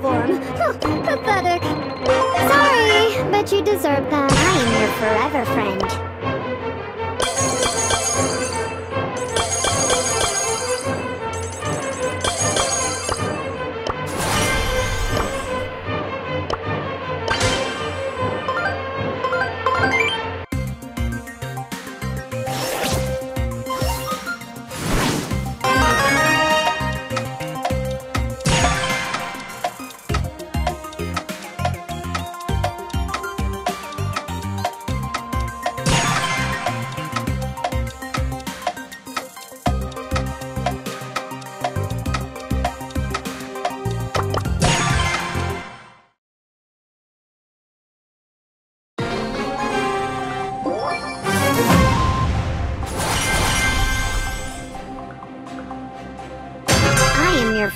Pathetic. Sorry, but you deserve that. I am your forever friend.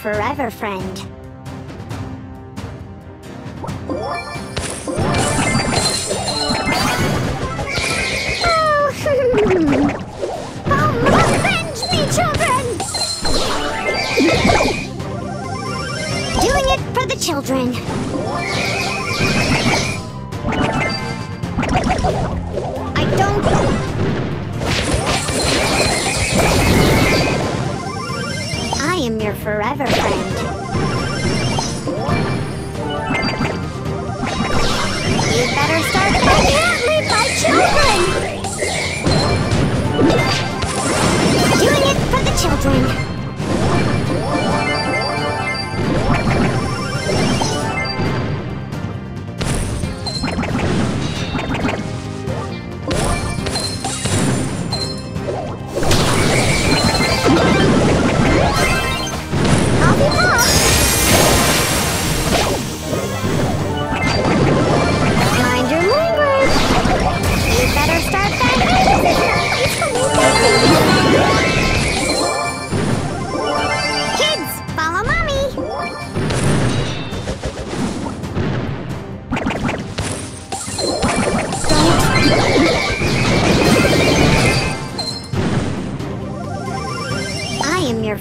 Forever friend. Oh, me, children! Doing it for the children. Forever friend. You better start I can't leave my children! Doing it for the children.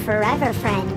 Forever friend.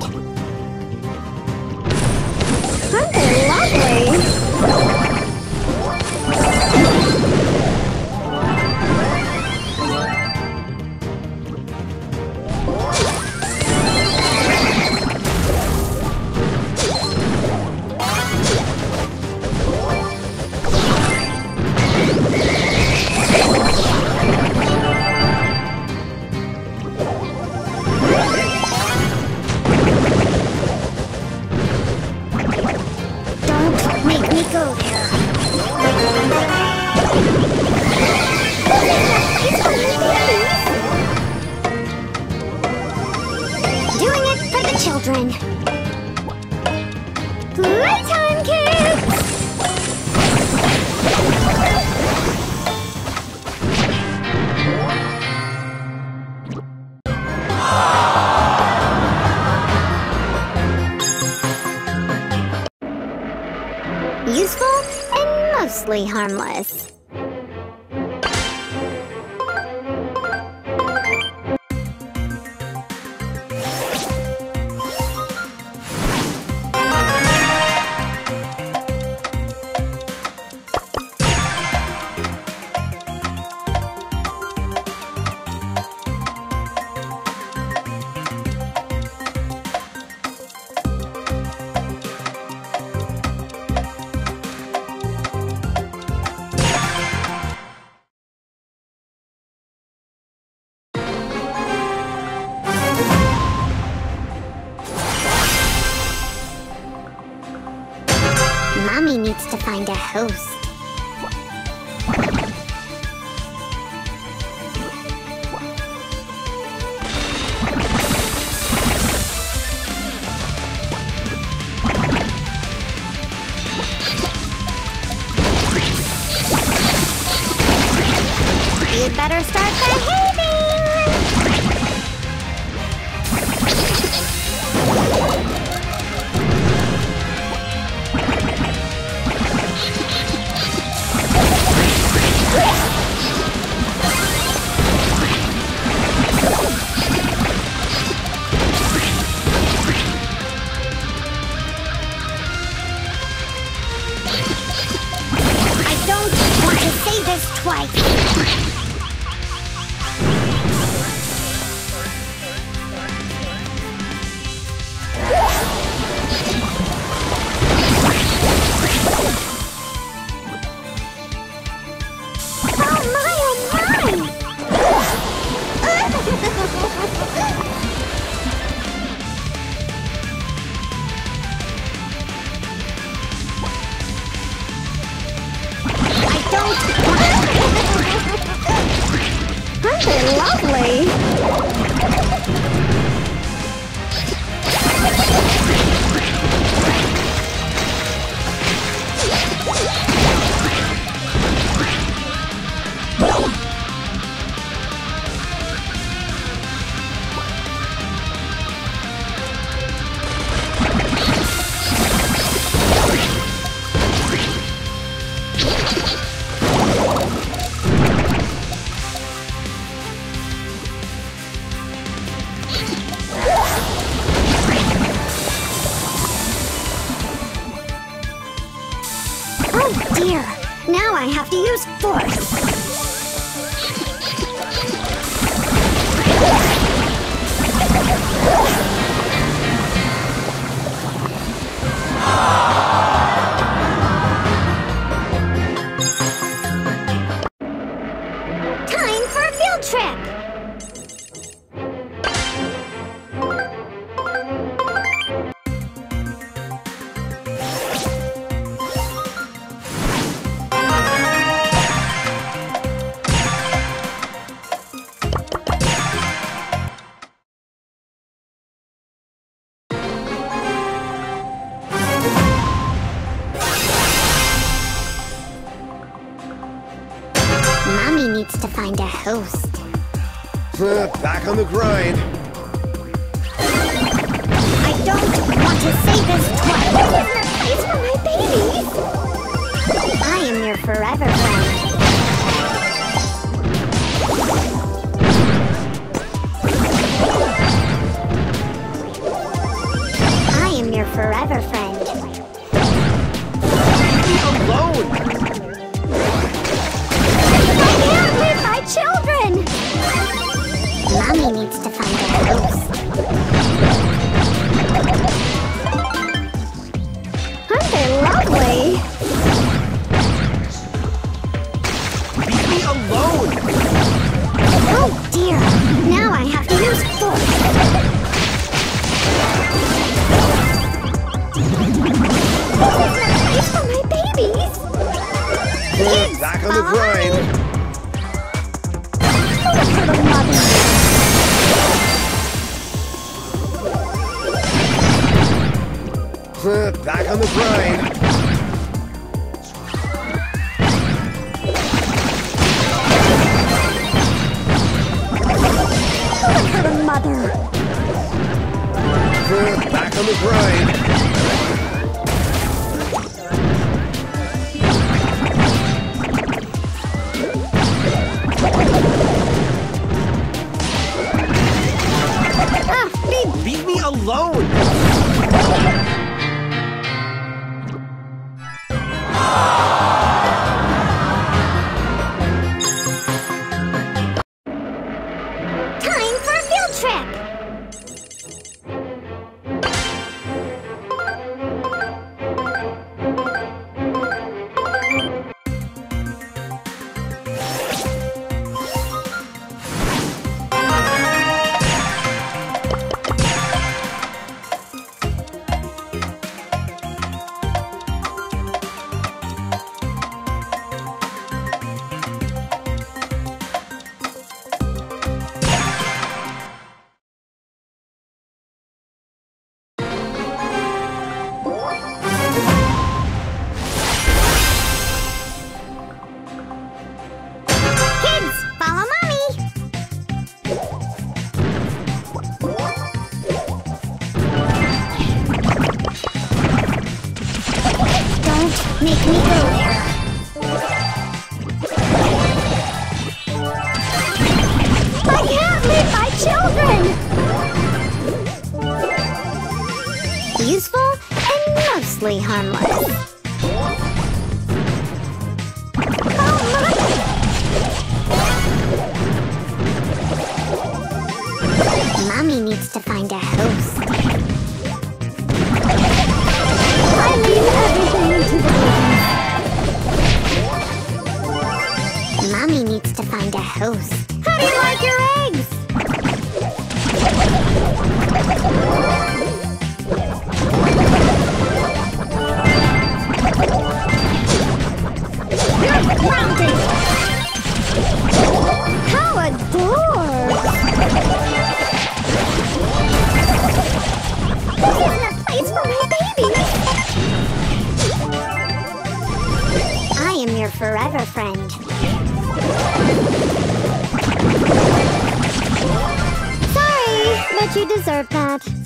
Harmless. To find a host. Lovely? Dear! Now I have to use force. Time for a field trip! Needs to find a host. Back on the grind. I don't want to say this twice. This is the place for my babies. I am your forever friend. On the grind. Back on the grind. Mother. Back on the grind. Alone! children! Useful and mostly harmless. Mommy needs to find a host. This isn't a place for my! I am your forever friend. Sorry, but you deserve that.